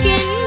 skin